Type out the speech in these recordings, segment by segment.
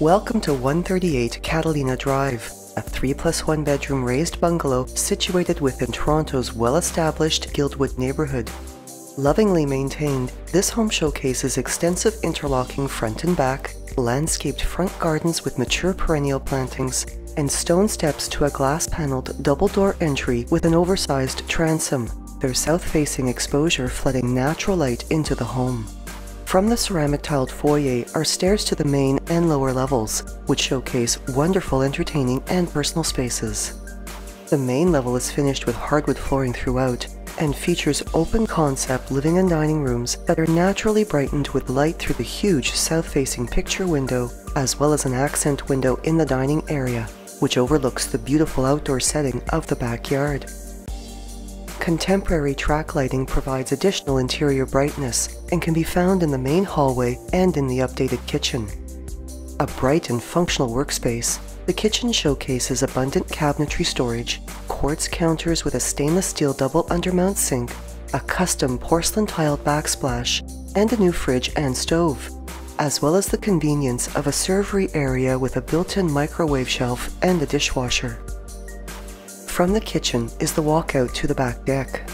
Welcome to 138 Catalina Drive, a 3 plus 1 bedroom raised bungalow situated within Toronto's well-established Guildwood neighborhood. Lovingly maintained, this home showcases extensive interlocking front and back, landscaped front gardens with mature perennial plantings, and stone steps to a glass-paneled double-door entry with an oversized transom, their south-facing exposure flooding natural light into the home. From the ceramic tiled foyer are stairs to the main and lower levels, which showcase wonderful entertaining and personal spaces. The main level is finished with hardwood flooring throughout and features open concept living and dining rooms that are naturally brightened with light through the huge south-facing picture window, as well as an accent window in the dining area, which overlooks the beautiful outdoor setting of the backyard. Contemporary track lighting provides additional interior brightness and can be found in the main hallway and in the updated kitchen. A bright and functional workspace, the kitchen showcases abundant cabinetry storage, quartz counters with a stainless steel double undermount sink, a custom porcelain tiled backsplash, and a new fridge and stove, as well as the convenience of a servery area with a built-in microwave shelf and a dishwasher. From the kitchen is the walkout to the back deck.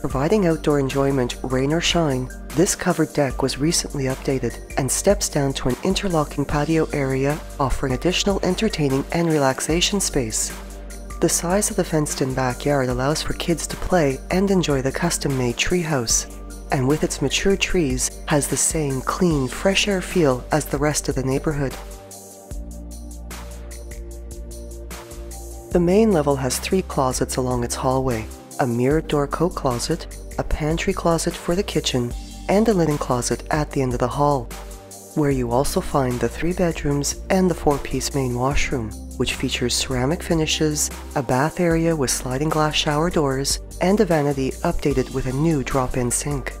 Providing outdoor enjoyment rain or shine, this covered deck was recently updated and steps down to an interlocking patio area offering additional entertaining and relaxation space. The size of the fenced-in backyard allows for kids to play and enjoy the custom-made treehouse, and with its mature trees has the same clean, fresh air feel as the rest of the neighborhood. The main level has three closets along its hallway, a mirrored door coat closet, a pantry closet for the kitchen, and a linen closet at the end of the hall, where you also find the three bedrooms and the four-piece main washroom, which features ceramic finishes, a bath area with sliding glass shower doors, and a vanity updated with a new drop-in sink.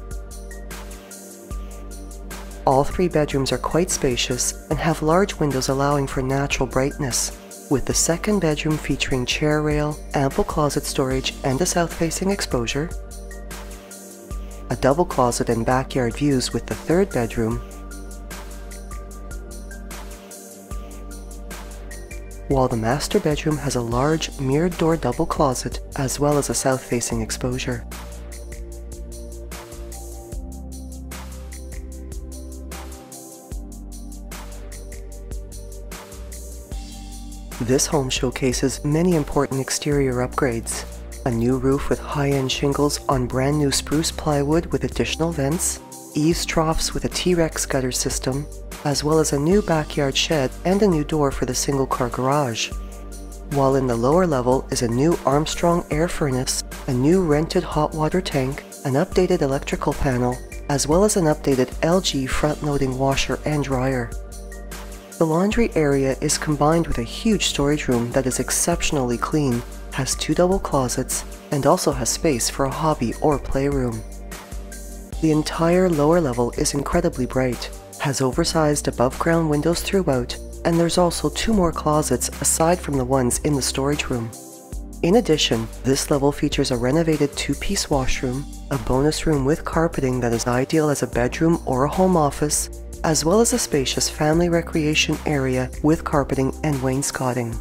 All three bedrooms are quite spacious and have large windows allowing for natural brightness, with the second bedroom featuring chair rail, ample closet storage, and a south-facing exposure, a double closet and backyard views with the third bedroom, while the master bedroom has a large mirrored door double closet as well as a south-facing exposure. This home showcases many important exterior upgrades. A new roof with high-end shingles on brand new spruce plywood with additional vents, eaves troughs with a T-Rex gutter system, as well as a new backyard shed and a new door for the single-car garage. While in the lower level is a new Armstrong air furnace, a new rented hot water tank, an updated electrical panel, as well as an updated LG front-loading washer and dryer. The laundry area is combined with a huge storage room that is exceptionally clean, has two double closets, and also has space for a hobby or playroom. The entire lower level is incredibly bright, has oversized above-ground windows throughout, and there's also two more closets aside from the ones in the storage room. In addition, this level features a renovated two-piece washroom, a bonus room with carpeting that is ideal as a bedroom or a home office, as well as a spacious family recreation area with carpeting and wainscoting.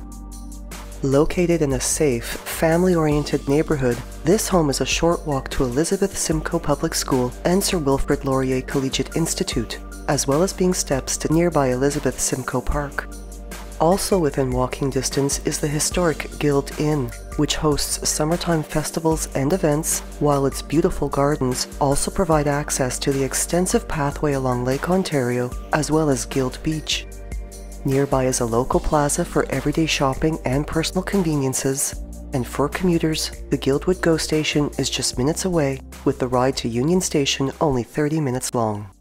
Located in a safe, family-oriented neighborhood, this home is a short walk to Elizabeth Simcoe Public School and Sir Wilfrid Laurier Collegiate Institute, as well as being steps to nearby Elizabeth Simcoe Park. Also within walking distance is the historic Guild Inn, which hosts summertime festivals and events, while its beautiful gardens also provide access to the extensive pathway along Lake Ontario, as well as Guild Beach. Nearby is a local plaza for everyday shopping and personal conveniences, and for commuters, the Guildwood GO station is just minutes away, with the ride to Union Station only 30 minutes long.